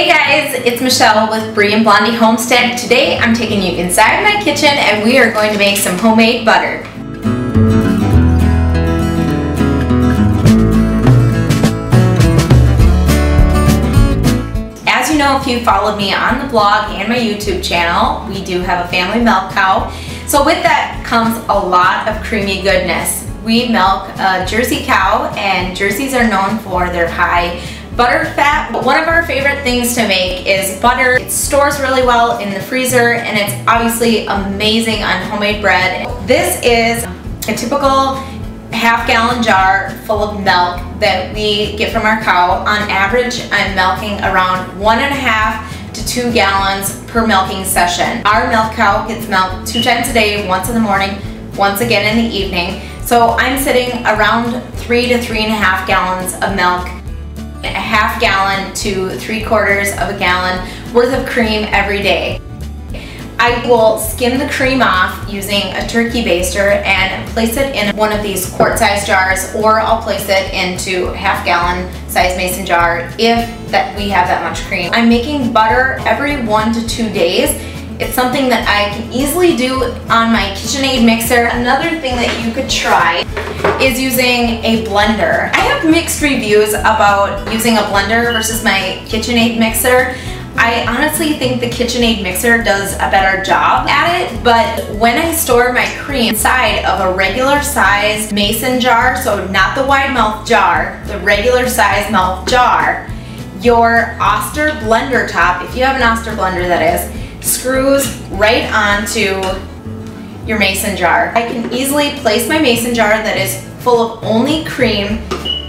Hey guys, it's Michelle with Brie and Blondie Homestead. Today I'm taking you inside my kitchen and we are going to make some homemade butter. As you know, if you followed me on the blog and my YouTube channel, we do have a family milk cow. So with that comes a lot of creamy goodness. We milk a Jersey cow and Jerseys are known for their high butter fat. But one of our favorite things to make is butter. It stores really well in the freezer and it's obviously amazing on homemade bread. This is a typical half gallon jar full of milk that we get from our cow. On average, I'm milking around one and a half to two gallons per milking session. Our milk cow gets milked two times a day, once in the morning, once again in the evening. So I'm sitting around three to three and a half gallons of milk a half gallon to three quarters of a gallon worth of cream every day. I will skim the cream off using a turkey baster and place it in one of these quart-sized jars or I'll place it into a half gallon size mason jar if that we have that much cream. I'm making butter every one to two days it's something that I can easily do on my KitchenAid mixer. Another thing that you could try is using a blender. I have mixed reviews about using a blender versus my KitchenAid mixer. I honestly think the KitchenAid mixer does a better job at it, but when I store my cream inside of a regular size mason jar, so not the wide mouth jar, the regular size mouth jar, your Oster blender top, if you have an Oster blender that is, screws right onto your mason jar. I can easily place my mason jar that is full of only cream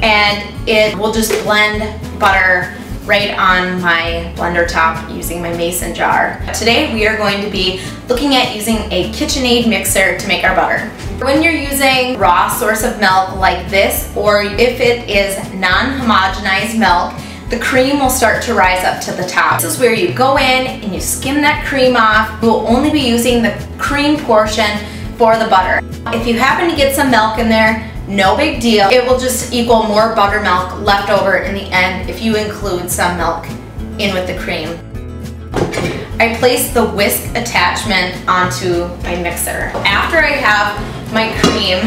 and it will just blend butter right on my blender top using my mason jar. Today we are going to be looking at using a KitchenAid mixer to make our butter. When you're using raw source of milk like this or if it is non-homogenized milk the cream will start to rise up to the top. This is where you go in and you skim that cream off. We'll only be using the cream portion for the butter. If you happen to get some milk in there, no big deal. It will just equal more buttermilk left over in the end if you include some milk in with the cream. I place the whisk attachment onto my mixer. After I have my cream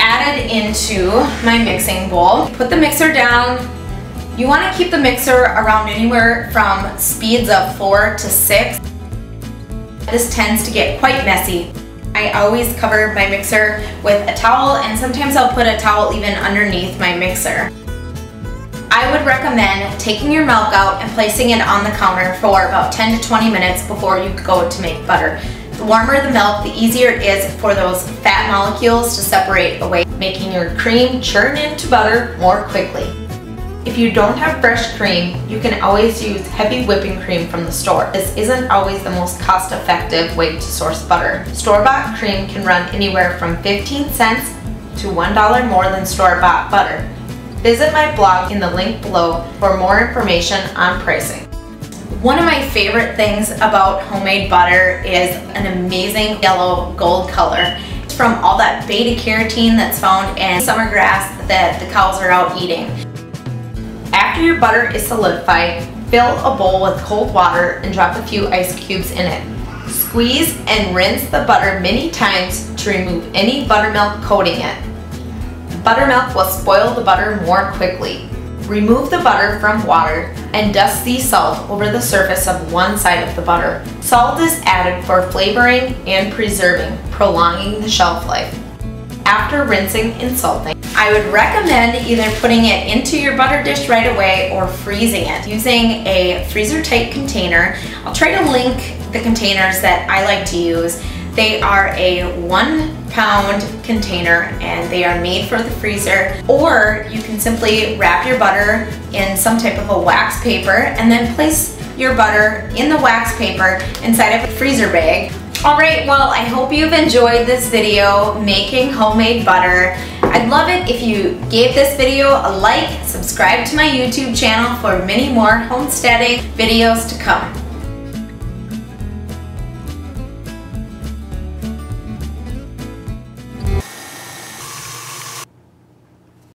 added into my mixing bowl, put the mixer down, you want to keep the mixer around anywhere from speeds of 4 to 6. This tends to get quite messy. I always cover my mixer with a towel and sometimes I'll put a towel even underneath my mixer. I would recommend taking your milk out and placing it on the counter for about 10 to 20 minutes before you go to make butter. The warmer the milk, the easier it is for those fat molecules to separate away, making your cream churn into butter more quickly. If you don't have fresh cream, you can always use heavy whipping cream from the store. This isn't always the most cost-effective way to source butter. Store-bought cream can run anywhere from 15 cents to $1 more than store-bought butter. Visit my blog in the link below for more information on pricing. One of my favorite things about homemade butter is an amazing yellow gold color. It's from all that beta carotene that's found in summer grass that the cows are out eating. After your butter is solidified, fill a bowl with cold water and drop a few ice cubes in it. Squeeze and rinse the butter many times to remove any buttermilk coating it. Buttermilk will spoil the butter more quickly. Remove the butter from water and dust the salt over the surface of one side of the butter. Salt is added for flavoring and preserving, prolonging the shelf life. After rinsing and salting, I would recommend either putting it into your butter dish right away or freezing it using a freezer tight container. I'll try to link the containers that I like to use. They are a one pound container and they are made for the freezer or you can simply wrap your butter in some type of a wax paper and then place your butter in the wax paper inside of a freezer bag Alright, well I hope you've enjoyed this video making homemade butter. I'd love it if you gave this video a like, subscribe to my YouTube channel for many more homesteading videos to come.